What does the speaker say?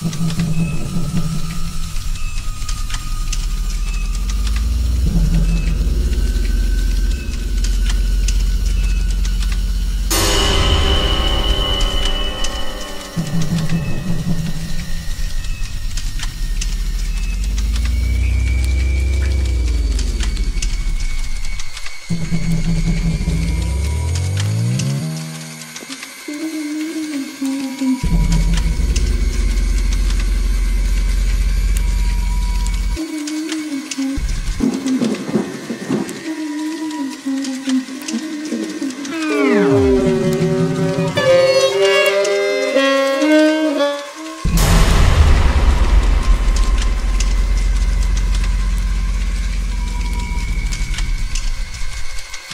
うん。ハハハハ!